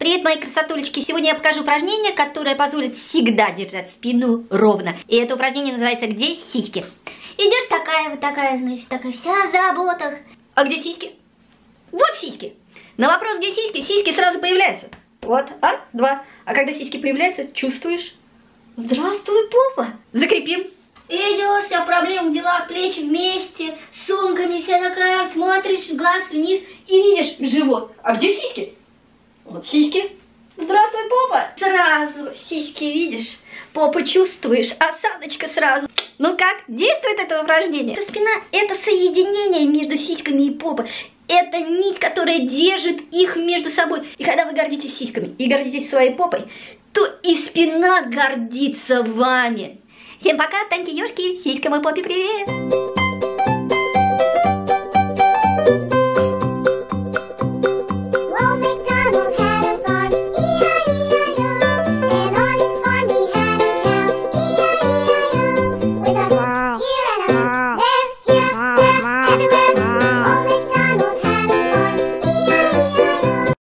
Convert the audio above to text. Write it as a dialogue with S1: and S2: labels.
S1: Привет, мои красотулечки! Сегодня я покажу упражнение, которое позволит всегда держать спину ровно. И это упражнение называется «Где сиськи?». Идешь такая, вот такая, знаете, такая вся в заботах. А где сиськи? Вот сиськи. На вопрос, где сиськи, сиськи сразу появляются. Вот, а, два. А когда сиськи появляются, чувствуешь? Здравствуй, попа. Закрепим. Идешь, вся проблем в делах, плечи вместе, сумками, вся такая, смотришь, глаз вниз и видишь живот. А где сиськи? Вот сиськи. Здравствуй, попа. Сразу сиськи видишь, попу чувствуешь, осадочка сразу. Ну как, действует это упражнение? Это спина, это соединение между сиськами и попой. Это нить, которая держит их между собой. И когда вы гордитесь сиськами и гордитесь своей попой, то и спина гордится вами. Всем пока, танки, ёшки, сиськам и попе привет!